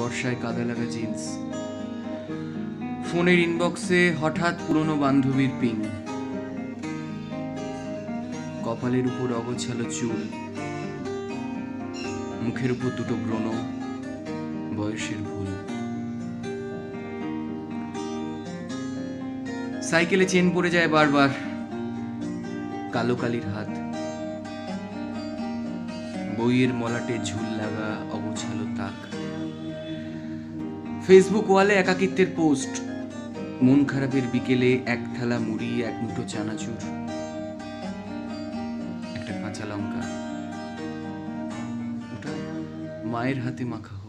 বর্ষায় কাদা লাগা জিন্স ফোনের ইনবক্সে হঠাৎ পুরনো বান্ধবীর পিং কপালের উপর অগোছালো চুল। মুখের উপর দুটো ব্রণ। বয়সের ভুল। সাইকেলে চেন পড়ে যায় বারবার। কালো কালির হাত। বইয়ের মলাটে ঝুল লাগা তাক ফেসবুক ওয়ালে একাকিত্বের পোস্ট মন খারাপের বিকেলে এক থালা মুড়ি, এক মুঠো চানাচুর। একটা কাঁচা লঙ্কা। ওটা মায়ের হাতে মাখা